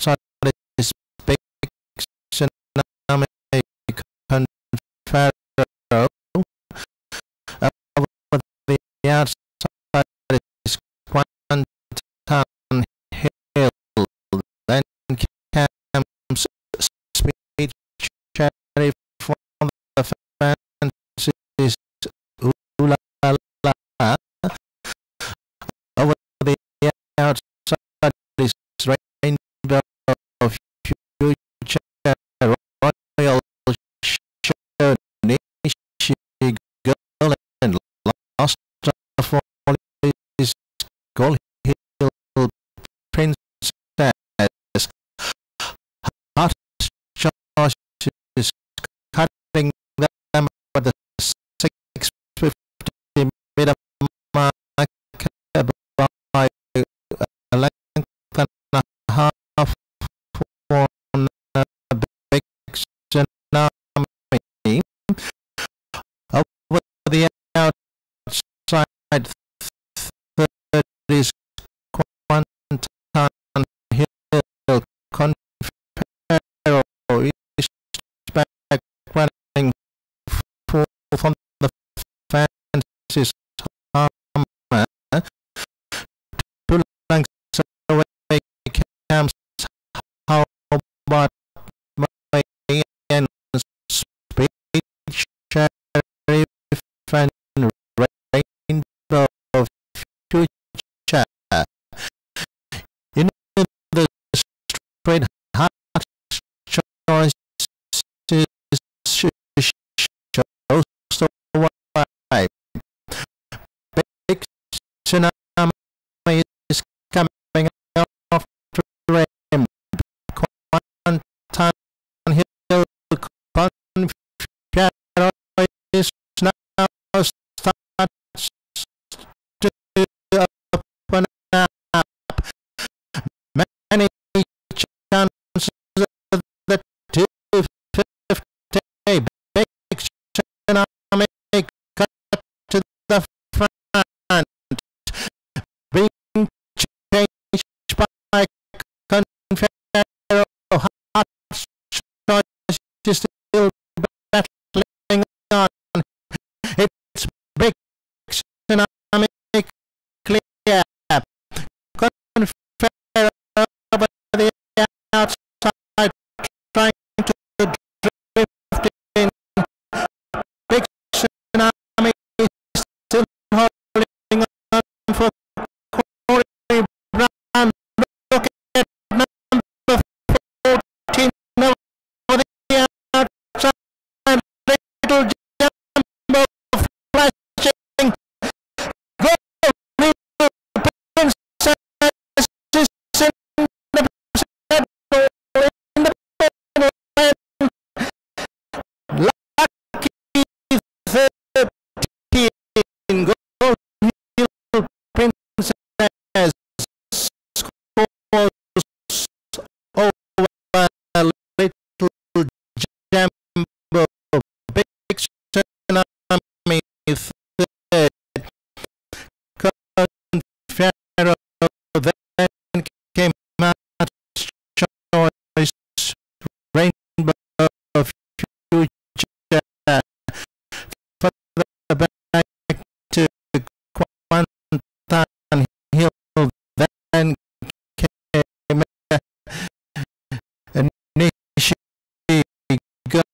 So played hot